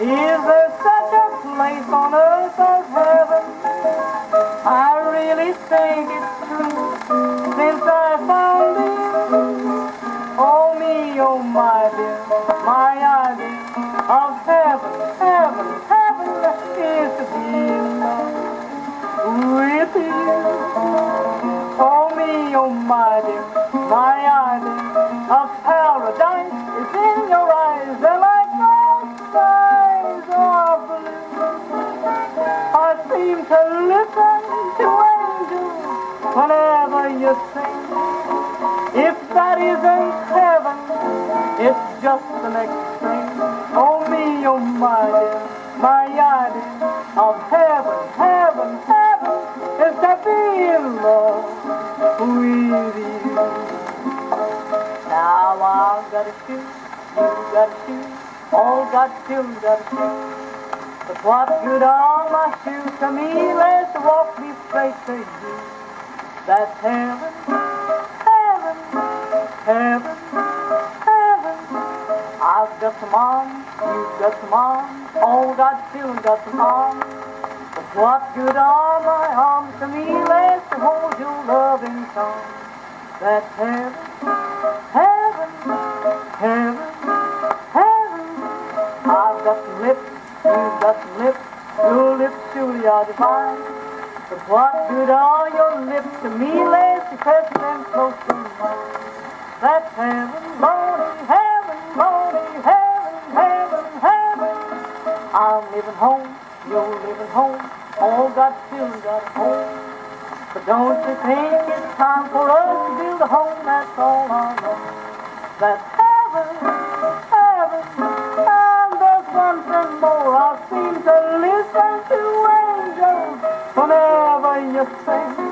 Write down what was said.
Is there such a place on earth as heaven? I really think it's true. Since I found it, oh me, oh my dear, my idea of heaven, heaven, heaven is to be in love with you. Oh me, oh my dear, my idea of paradise is in your you sing. If that isn't heaven, it's just the next thing. Oh me, oh my dear, my idea of heaven, heaven, heaven is to be in love with you. Now I've got a shoe, you got a shoe, all got shoes, got a shoe. But what good are my shoes to me? Let's walk me straight to you. That's heaven, heaven, heaven, heaven. I've got some arms, you've got some arms, all got shoes, got some arms. But what good are my arms to me? Let's hold your loving tongue. That's heaven, heaven, heaven, heaven. I've got some lips, you've got some lips, your lips surely are divine. But what good are your lips to me, let's press them close to mine. That's heaven, Lordy, heaven, Lordy, heaven, heaven, heaven. I'm living home, you're living home, all got children got home. But don't you think it's time for us to build a home, that's all I know. That's heaven, heaven, and there's one thing more. I seem to listen to angels whenever you sing.